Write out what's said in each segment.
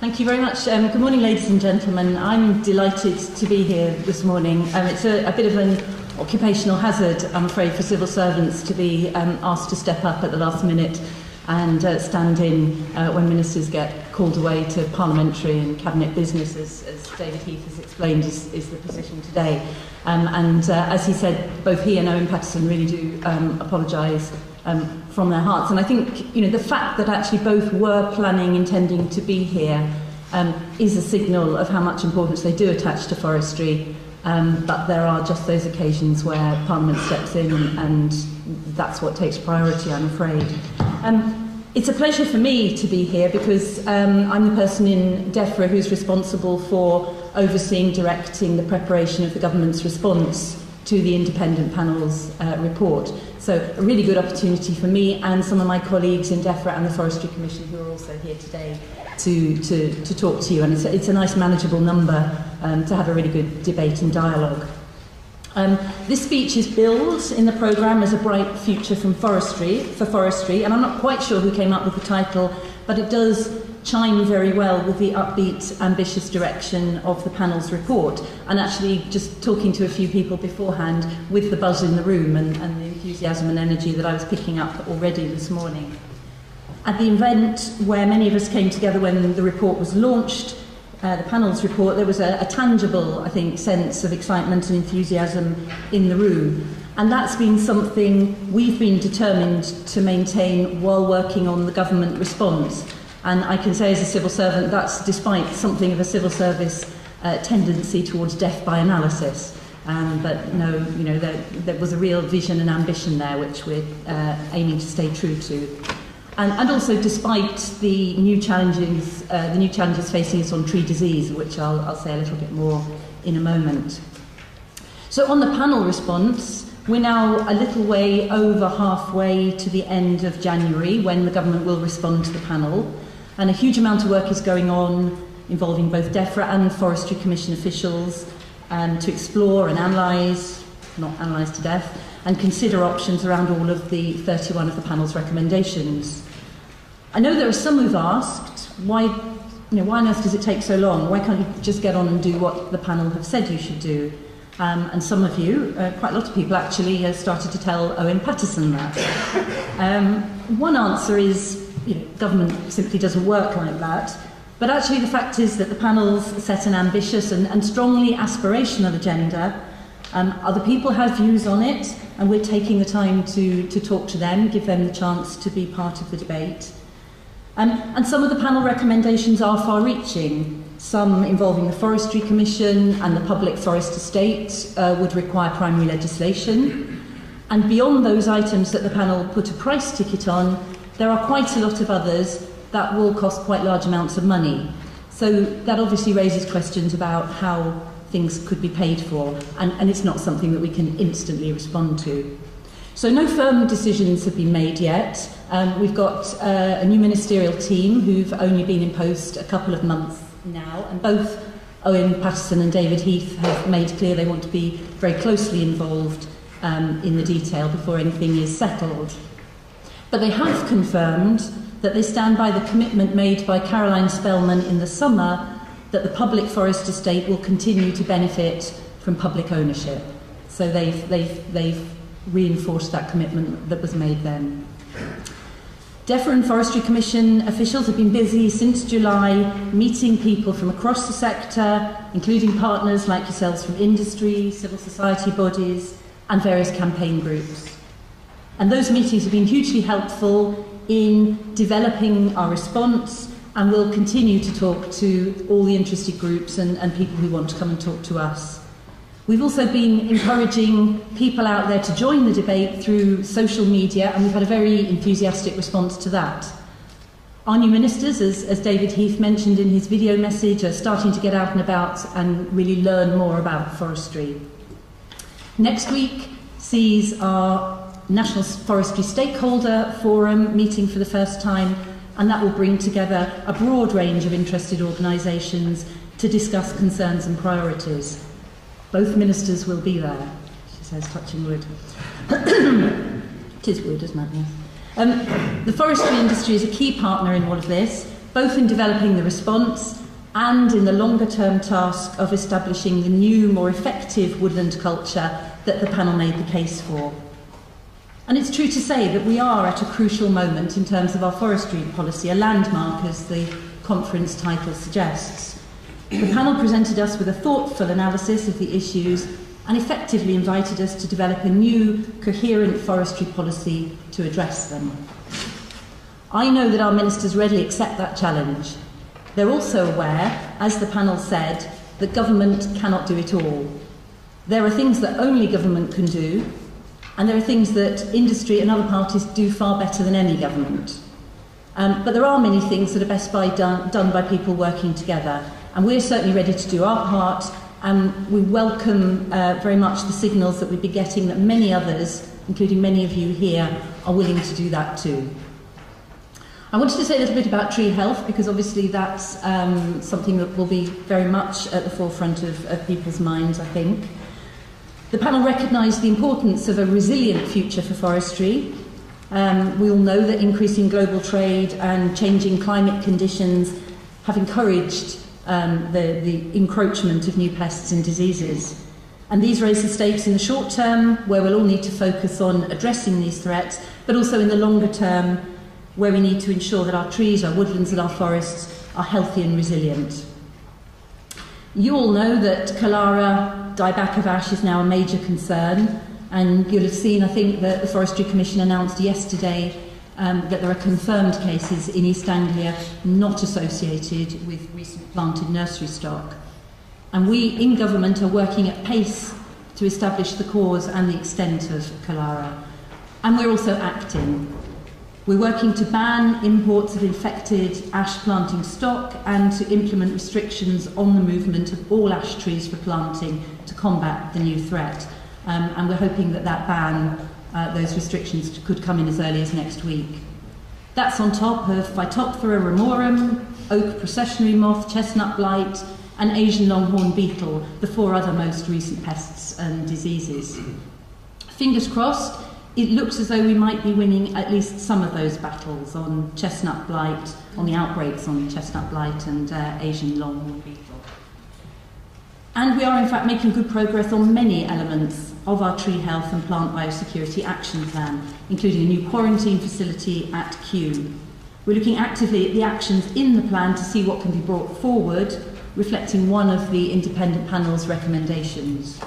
Thank you very much. Um, good morning, ladies and gentlemen. I'm delighted to be here this morning. Um, it's a, a bit of an occupational hazard, I'm afraid, for civil servants to be um, asked to step up at the last minute and uh, stand in uh, when ministers get called away to parliamentary and cabinet business, as, as David Heath has explained, is, is the position today. Um, and uh, as he said, both he and Owen Paterson really do um, apologise um, from their hearts. And I think you know the fact that actually both were planning, intending to be here, um, is a signal of how much importance they do attach to forestry. Um, but there are just those occasions where Parliament steps in, and, that's what takes priority, I'm afraid. Um, it's a pleasure for me to be here because um, I'm the person in DEFRA who's responsible for overseeing, directing the preparation of the government's response to the independent panel's uh, report. So a really good opportunity for me and some of my colleagues in DEFRA and the Forestry Commission who are also here today to, to, to talk to you. And it's a, it's a nice manageable number um, to have a really good debate and dialogue. Um, this speech is billed in the programme as a bright future from forestry, for forestry, and I'm not quite sure who came up with the title, but it does chime very well with the upbeat, ambitious direction of the panel's report. And actually, just talking to a few people beforehand with the buzz in the room and, and the enthusiasm and energy that I was picking up already this morning. At the event where many of us came together when the report was launched, uh, the panel's report, there was a, a tangible, I think, sense of excitement and enthusiasm in the room. And that's been something we've been determined to maintain while working on the government response. And I can say as a civil servant, that's despite something of a civil service uh, tendency towards death by analysis. Um, but no, you know, there, there was a real vision and ambition there, which we're uh, aiming to stay true to. And, and also, despite the new challenges, uh, the new challenges facing us on tree disease, which I'll, I'll say a little bit more in a moment. So, on the panel response, we're now a little way over halfway to the end of January when the government will respond to the panel. And a huge amount of work is going on involving both DEFRA and Forestry Commission officials um, to explore and analyse, not analyse to death, and consider options around all of the 31 of the panel's recommendations. I know there are some who've asked, why, you know, why on earth does it take so long? Why can't you just get on and do what the panel have said you should do? Um, and some of you, uh, quite a lot of people actually, have started to tell Owen Paterson that. Um, one answer is you know, government simply doesn't work like that. But actually, the fact is that the panels set an ambitious and, and strongly aspirational agenda. Um, other people have views on it, and we're taking the time to, to talk to them, give them the chance to be part of the debate. Um, and some of the panel recommendations are far reaching. Some involving the Forestry Commission and the Public Forest Estate uh, would require primary legislation. And beyond those items that the panel put a price ticket on, There are quite a lot of others that will cost quite large amounts of money. So that obviously raises questions about how things could be paid for, and, and it's not something that we can instantly respond to. So no firm decisions have been made yet. Um, we've got uh, a new ministerial team who've only been in post a couple of months now, and both Owen Paterson and David Heath have made clear they want to be very closely involved um, in the detail before anything is settled. But they have confirmed that they stand by the commitment made by Caroline Spelman in the summer that the public forest estate will continue to benefit from public ownership. So they've, they've, they've reinforced that commitment that was made then. DEFRA and Forestry Commission officials have been busy since July meeting people from across the sector, including partners like yourselves from industry, civil society bodies, and various campaign groups. And those meetings have been hugely helpful in developing our response and we'll continue to talk to all the interested groups and, and people who want to come and talk to us. We've also been encouraging people out there to join the debate through social media, and we've had a very enthusiastic response to that. Our new ministers, as, as David Heath mentioned in his video message, are starting to get out and about and really learn more about forestry. Next week sees our National Forestry Stakeholder Forum meeting for the first time, and that will bring together a broad range of interested organisations to discuss concerns and priorities. Both ministers will be there, she says, touching wood. it is wood, isn't it? Yes. Um, the forestry industry is a key partner in all of this, both in developing the response and in the longer term task of establishing the new, more effective woodland culture that the panel made the case for. And it's true to say that we are at a crucial moment in terms of our forestry policy, a landmark, as the conference title suggests. The panel presented us with a thoughtful analysis of the issues and effectively invited us to develop a new, coherent forestry policy to address them. I know that our ministers readily accept that challenge. They're also aware, as the panel said, that government cannot do it all. There are things that only government can do, and there are things that industry and other parties do far better than any government. Um, but there are many things that are best by done, done by people working together. And we're certainly ready to do our part, and we welcome uh, very much the signals that we've been getting that many others, including many of you here, are willing to do that too. I wanted to say a little bit about tree health because obviously that's um, something that will be very much at the forefront of, of people's minds, I think. The panel recognised the importance of a resilient future for forestry. Um, we all know that increasing global trade and changing climate conditions have encouraged um, the, the encroachment of new pests and diseases. And these raise the stakes in the short term, where we'll all need to focus on addressing these threats, but also in the longer term, where we need to ensure that our trees, our woodlands, and our forests are healthy and resilient. You all know that Kalara ash is now a major concern, and you'll have seen, I think, that the Forestry Commission announced yesterday um, that there are confirmed cases in East Anglia not associated with recent planted nursery stock. And we in government are working at pace to establish the cause and the extent of Kalara. And we're also acting. We're working to ban imports of infected ash planting stock and to implement restrictions on the movement of all ash trees for planting to combat the new threat. Um, and we're hoping that that ban, uh, those restrictions, could come in as early as next week. That's on top of Phytophthora ramorum, oak processionary moth, chestnut blight, and Asian longhorn beetle, the four other most recent pests and diseases. Fingers crossed, it looks as though we might be winning at least some of those battles on chestnut blight, on the outbreaks on chestnut blight and uh, Asian longhorn beetle. And we are in fact making good progress on many elements of our tree health and plant biosecurity action plan, including a new quarantine facility at Kew. We're looking actively at the actions in the plan to see what can be brought forward, reflecting one of the independent panel's recommendations.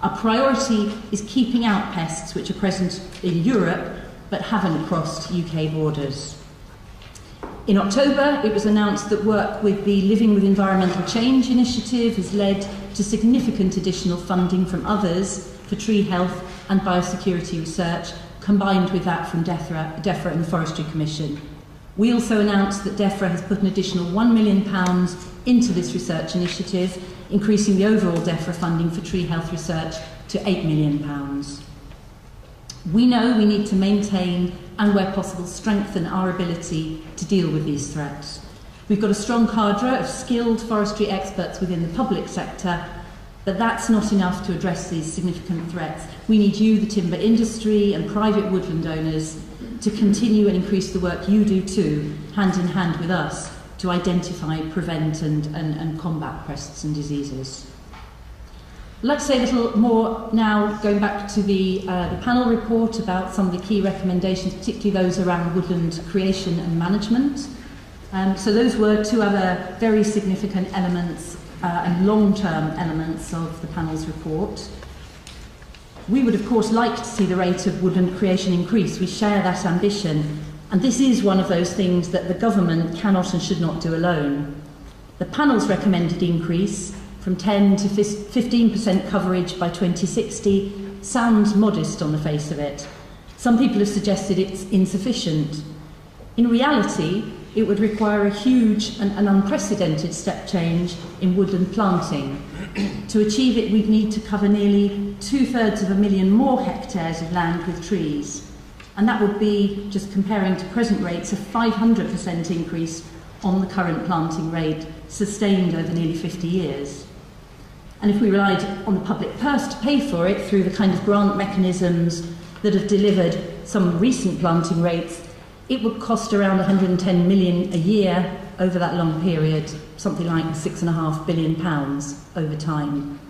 Our priority is keeping out pests which are present in Europe but haven't crossed UK borders. In October, it was announced that work with the Living with Environmental Change initiative has led to significant additional funding from others for tree health and biosecurity research, combined with that from DEFRA, DEFRA and the Forestry Commission. We also announced that DEFRA has put an additional £1 million into this research initiative, increasing the overall DEFRA funding for tree health research to £8 million. We know we need to maintain and, where possible, strengthen our ability to deal with these threats. We've got a strong cadre of skilled forestry experts within the public sector, but that's not enough to address these significant threats. We need you, the timber industry, and private woodland owners to continue and increase the work you do too, hand in hand with us, to identify, prevent, and, and, and combat pests and diseases. Let's say a little more now, going back to the, uh, the panel report about some of the key recommendations, particularly those around woodland creation and management. Um, so those were two other very significant elements uh, and long-term elements of the panel's report. We would, of course, like to see the rate of woodland creation increase. We share that ambition. And this is one of those things that the government cannot and should not do alone. The panel's recommended increase from 10 to 15% coverage by 2060 sounds modest on the face of it. Some people have suggested it's insufficient. In reality, it would require a huge and an unprecedented step change in woodland planting. to achieve it, we'd need to cover nearly two thirds of a million more hectares of land with trees. And that would be, just comparing to present rates, a 500% increase on the current planting rate, sustained over nearly 50 years. And if we relied on the public purse to pay for it through the kind of grant mechanisms that have delivered some recent planting rates, it would cost around 110 million a year over that long period, something like six and a half billion pounds over time.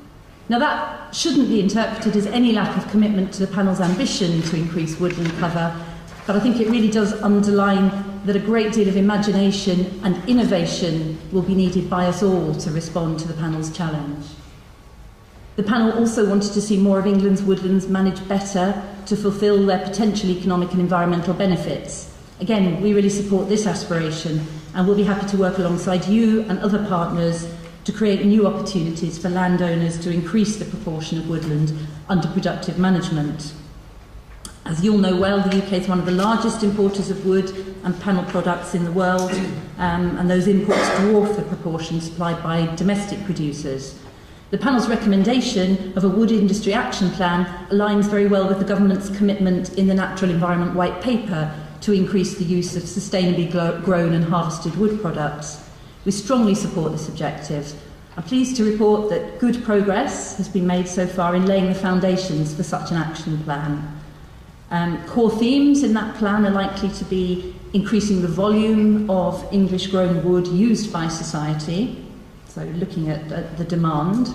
Now, that shouldn't be interpreted as any lack of commitment to the panel's ambition to increase woodland cover, but I think it really does underline that a great deal of imagination and innovation will be needed by us all to respond to the panel's challenge. The panel also wanted to see more of England's woodlands managed better to fulfil their potential economic and environmental benefits. Again, we really support this aspiration and we'll be happy to work alongside you and other partners to create new opportunities for landowners to increase the proportion of woodland under productive management. As you all know well, the UK is one of the largest importers of wood and panel products in the world, um, and those imports dwarf the proportion supplied by domestic producers. The panel's recommendation of a wood industry action plan aligns very well with the government's commitment in the Natural Environment White Paper to increase the use of sustainably grown and harvested wood products. We strongly support this objective. I'm pleased to report that good progress has been made so far in laying the foundations for such an action plan. Um, core themes in that plan are likely to be increasing the volume of English grown wood used by society, so looking at, at the demand,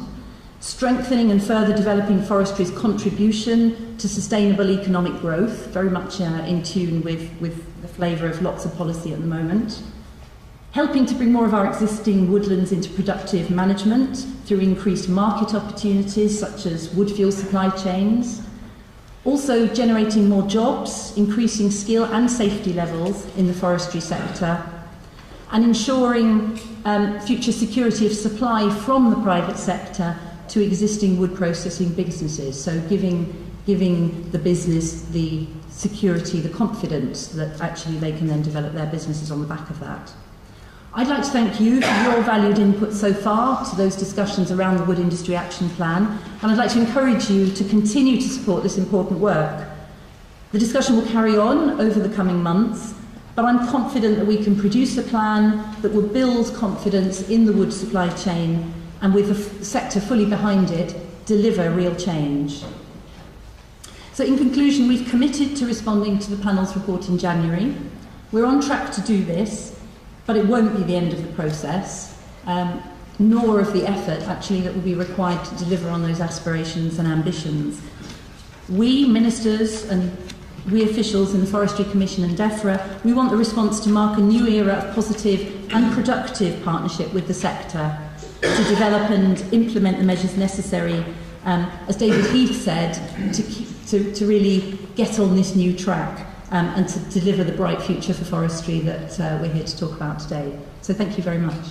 strengthening and further developing forestry's contribution to sustainable economic growth, very much uh, in tune with, with the flavour of lots of policy at the moment. Helping to bring more of our existing woodlands into productive management through increased market opportunities such as wood fuel supply chains, also generating more jobs, increasing skill and safety levels in the forestry sector, and ensuring um, future security of supply from the private sector to existing wood processing businesses. So giving, giving the business the security, the confidence that actually they can then develop their businesses on the back of that. I'd like to thank you for your valued input so far to those discussions around the Wood Industry Action Plan, and I'd like to encourage you to continue to support this important work. The discussion will carry on over the coming months, but I'm confident that we can produce a plan that will build confidence in the wood supply chain and with the sector fully behind it, deliver real change. So in conclusion, we've committed to responding to the panel's report in January. We're on track to do this, but it won't be the end of the process, um, nor of the effort actually that will be required to deliver on those aspirations and ambitions. We, ministers and we officials in the Forestry Commission and DEFRA, we want the response to mark a new era of positive and productive partnership with the sector to develop and implement the measures necessary, um, as David Heath said, to, to, to really get on this new track um, and to deliver the bright future for forestry that uh, we're here to talk about today. So thank you very much.